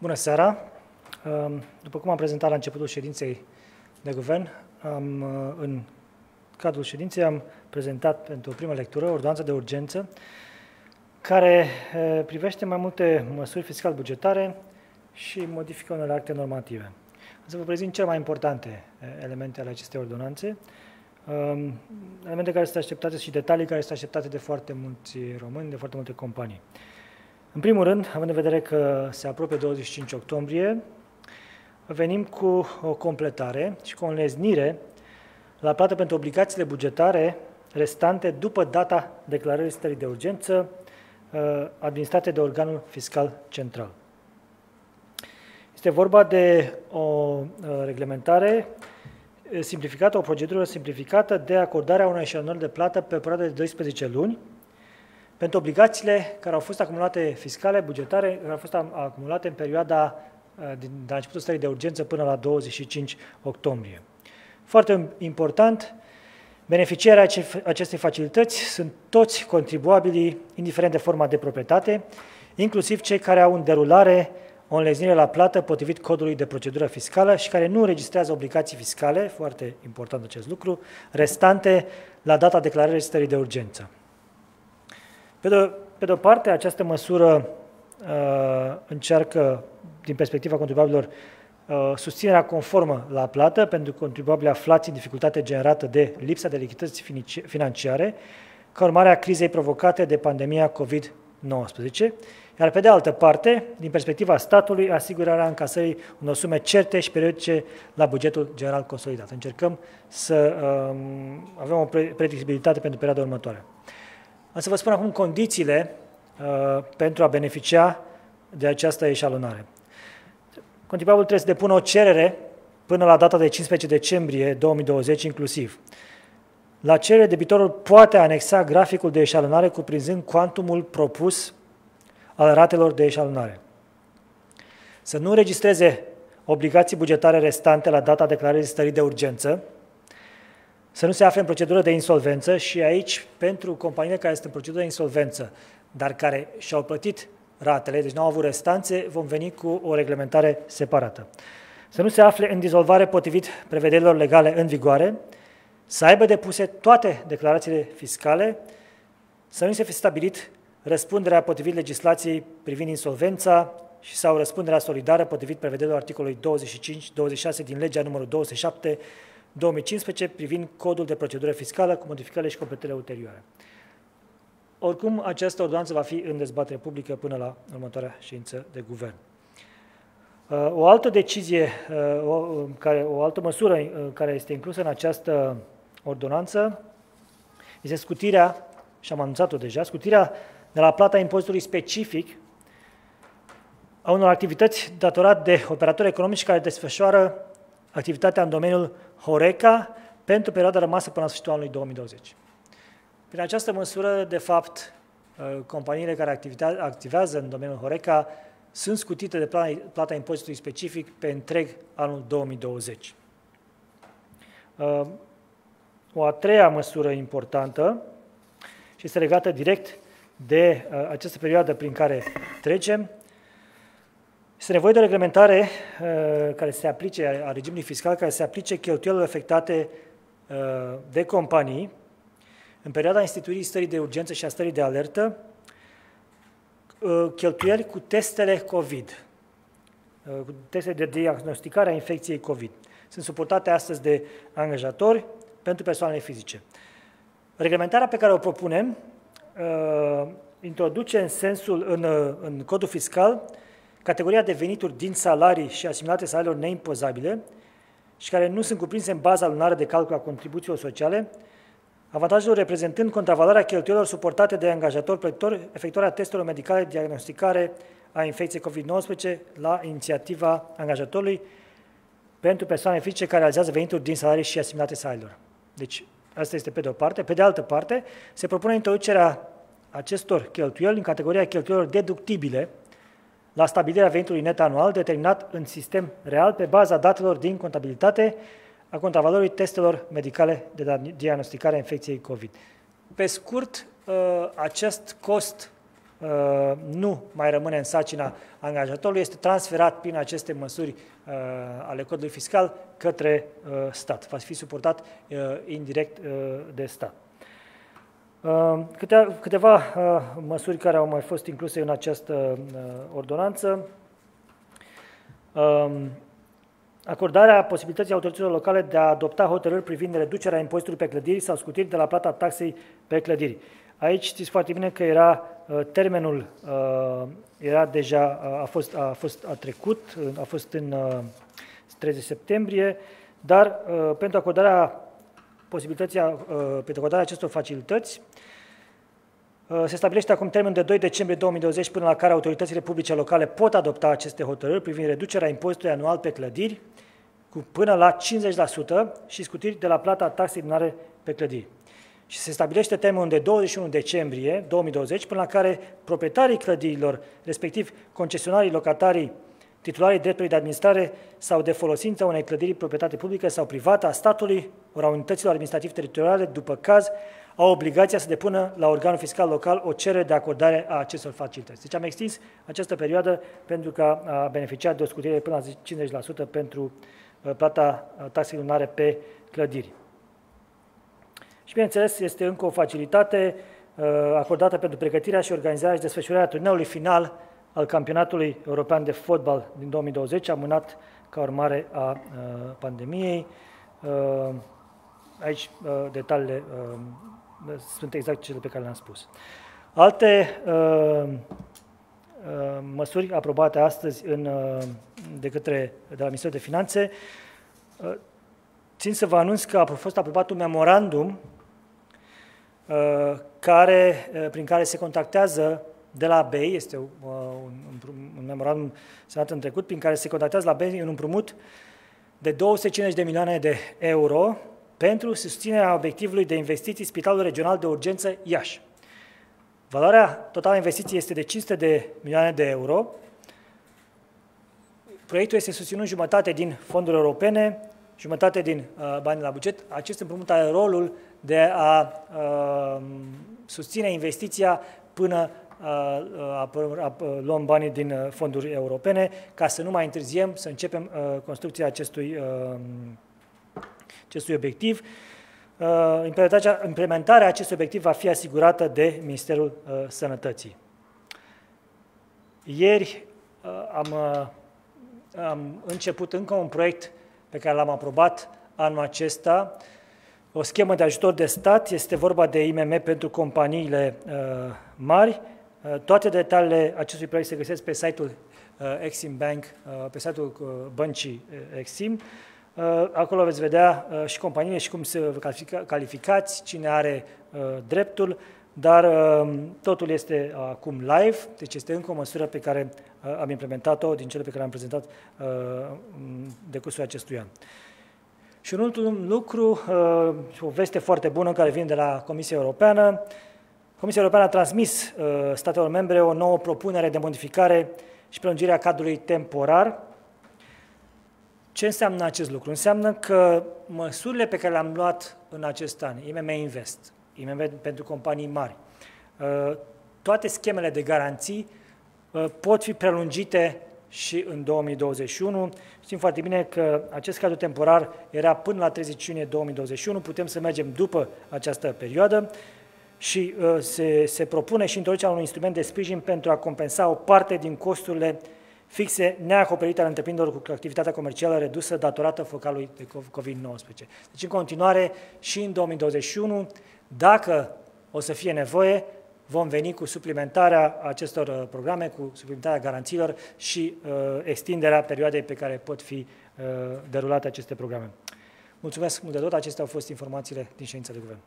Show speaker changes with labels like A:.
A: Bună seara! După cum am prezentat la începutul ședinței de guvern, am, în cadrul ședinței am prezentat pentru o primă lectură ordonanța de urgență care privește mai multe măsuri fiscal-bugetare și modifică unele acte normative. Să vă prezint cele mai importante elemente ale acestei ordonanțe, elemente care sunt așteptate și detalii care sunt așteptate de foarte mulți români, de foarte multe companii. În primul rând, având în vedere că se apropie 25 octombrie, venim cu o completare și cu o înleznire la plată pentru obligațiile bugetare restante după data declarării stării de urgență uh, administrate de organul fiscal central. Este vorba de o uh, reglementare simplificată, o procedură simplificată de acordarea unei eșalonări de plată pe o perioadă de 12 luni, pentru obligațiile care au fost acumulate fiscale, bugetare, care au fost acumulate în perioada uh, din, de la începutul stării de urgență până la 25 octombrie. Foarte important, beneficiarii acestei facilități sunt toți contribuabilii, indiferent de forma de proprietate, inclusiv cei care au în derulare o înleznire la plată potrivit codului de procedură fiscală și care nu înregistrează obligații fiscale, foarte important acest lucru, restante la data declarării stării de urgență. Pe de, pe de o parte, această măsură uh, încearcă, din perspectiva contribuabililor, uh, susținerea conformă la plată pentru contribuabili aflați în dificultate generată de lipsa de lichidități financiare, ca urmare a crizei provocate de pandemia COVID-19, iar pe de altă parte, din perspectiva statului, asigurarea încasării unor sume certe și periodice la bugetul general consolidat. Încercăm să um, avem o predictibilitate pentru perioada următoare. Am să vă spun acum condițiile uh, pentru a beneficia de această eșalonare. Contribuabilul trebuie să depună o cerere până la data de 15 decembrie 2020 inclusiv. La cerere, debitorul poate anexa graficul de eșalonare cuprinzând cuantumul propus al ratelor de eșalonare. Să nu registreze obligații bugetare restante la data declarării stării de urgență, să nu se afle în procedură de insolvență și aici, pentru companiile care sunt în procedură de insolvență, dar care și-au plătit ratele, deci nu au avut restanțe, vom veni cu o reglementare separată. Să nu se afle în dizolvare potrivit prevederilor legale în vigoare, să aibă depuse toate declarațiile fiscale, să nu se fi stabilit răspunderea potrivit legislației privind insolvența și sau răspunderea solidară potrivit prevederilor articolului 25-26 din legea numărul 207 2015 privind codul de procedură fiscală cu modificările și completările ulterioare. Oricum, această ordonanță va fi în dezbatere publică până la următoarea ședință de guvern. Uh, o altă decizie, uh, o, care, o altă măsură uh, care este inclusă în această ordonanță este scutirea, și am anunțat-o deja, scutirea de la plata impozitului specific a unor activități datorat de operatori economici care desfășoară activitatea în domeniul Horeca pentru perioada rămasă până la sfârșitul anului 2020. Prin această măsură, de fapt, uh, companiile care activează în domeniul Horeca sunt scutite de plata impozitului specific pe întreg anul 2020. Uh, o a treia măsură importantă și este legată direct de uh, această perioadă prin care trecem, este nevoie de o reglementare uh, care se aplice, a regimului fiscal, care se aplice cheltuielilor efectate uh, de companii în perioada instituirii stării de urgență și a stării de alertă, uh, cheltuieli cu testele COVID, uh, cu teste de diagnosticare a infecției COVID. Sunt suportate astăzi de angajatori pentru persoanele fizice. Reglementarea pe care o propunem uh, introduce în sensul, în, uh, în codul fiscal, categoria de venituri din salarii și asimilate salariilor neimpozabile și care nu sunt cuprinse în baza lunară de calcul a contribuțiilor sociale, avantajul reprezentând contravaloarea cheltuielor suportate de angajator plătitor efectuarea testelor medicale de diagnosticare a infecției COVID-19 la inițiativa angajatorului pentru persoane fizice care realizează venituri din salarii și asimilate salariilor. Deci, asta este pe de o parte. Pe de altă parte, se propune introducerea acestor cheltuieli în categoria cheltuielor deductibile, la stabilirea venitului net anual determinat în sistem real pe baza datelor din contabilitate a contravalorii testelor medicale de diagnosticare a infecției COVID. Pe scurt, ă, acest cost uh, nu mai rămâne în sacina angajatorului, este transferat prin aceste măsuri uh, ale codului fiscal către uh, stat. Va fi suportat uh, indirect uh, de stat. Uh, câteva, câteva uh, măsuri care au mai fost incluse în această uh, ordonanță. Um, acordarea posibilității autorităților locale de a adopta hotărâri privind reducerea impozitului pe clădiri sau scutiri de la plata taxei pe clădiri. Aici știți foarte bine că era termenul era deja a fost a fost a trecut, a fost în 30 septembrie, dar pentru acordarea posibilității pentru acordarea acestor facilități Uh, se stabilește acum termen de 2 decembrie 2020 până la care autoritățile publice locale pot adopta aceste hotărâri privind reducerea impozitului anual pe clădiri cu până la 50% și scutiri de la plata taxei lunare pe clădiri. Și se stabilește termenul de 21 decembrie 2020 până la care proprietarii clădirilor, respectiv concesionarii, locatarii, titularii dreptului de administrare sau de folosință unei clădiri proprietate publică sau privată a statului ori a unităților administrativ teritoriale, după caz, au obligația să depună la organul fiscal local o cerere de acordare a acestor facilități. Deci am extins această perioadă pentru că a beneficiat de o scutire de până la 50% pentru uh, plata uh, taxei lunare pe clădiri. Și bineînțeles, este încă o facilitate uh, acordată pentru pregătirea și organizarea și desfășurarea turneului final al campionatului european de fotbal din 2020, amânat ca urmare a pandemiei. Aici detaliile sunt exact cele pe care le-am spus. Alte uh, uh, măsuri aprobate astăzi în, uh, de către de la Ministerul de Finanțe, uh, țin să vă anunț că a fost aprobat un memorandum uh, care, uh, prin care se contactează de la BEI, este uh, un, un memorandum semnat în trecut, prin care se contactează la BEI un împrumut de 250 de milioane de euro pentru susținerea obiectivului de investiții Spitalul Regional de Urgență Iași. Valoarea totală a investiției este de 500 de milioane de euro. Proiectul este susținut jumătate din fonduri europene, jumătate din uh, bani la buget. Acest împrumut are rolul de a uh, susține investiția până uh, uh, uh, luăm banii din uh, fonduri europene, ca să nu mai întârziem, să începem uh, construcția acestui uh, acestui obiectiv. Uh, implementarea, implementarea acestui obiectiv va fi asigurată de Ministerul uh, Sănătății. Ieri uh, am, am început încă un proiect pe care l-am aprobat anul acesta, o schemă de ajutor de stat, este vorba de IMM pentru companiile uh, mari. Uh, toate detaliile acestui proiect se găsesc pe site-ul uh, Exim Bank, uh, pe site-ul uh, băncii uh, Exim. Uh, acolo veți vedea uh, și companiile și cum se calificați, cine are uh, dreptul, dar totul este acum live, deci este încă o măsură pe care am implementat-o din cele pe care am prezentat de cursul acestui an. Și un ultim lucru, o veste foarte bună care vine de la Comisia Europeană. Comisia Europeană a transmis statelor membre o nouă propunere de modificare și prelungire a cadrului temporar ce înseamnă acest lucru? Înseamnă că măsurile pe care le-am luat în acest an, IMM Invest, IMM pentru companii mari, uh, toate schemele de garanții uh, pot fi prelungite și în 2021. Știm foarte bine că acest cadru temporar era până la 30 iunie 2021, putem să mergem după această perioadă și uh, se, se propune și introducerea unui instrument de sprijin pentru a compensa o parte din costurile fixe neacoperite al întreprinderilor cu activitatea comercială redusă datorată focalului de COVID-19. Deci, în continuare, și în 2021, dacă o să fie nevoie, vom veni cu suplimentarea acestor uh, programe, cu suplimentarea garanțiilor și uh, extinderea perioadei pe care pot fi uh, derulate aceste programe. Mulțumesc mult de tot, acestea au fost informațiile din ședința de guvern.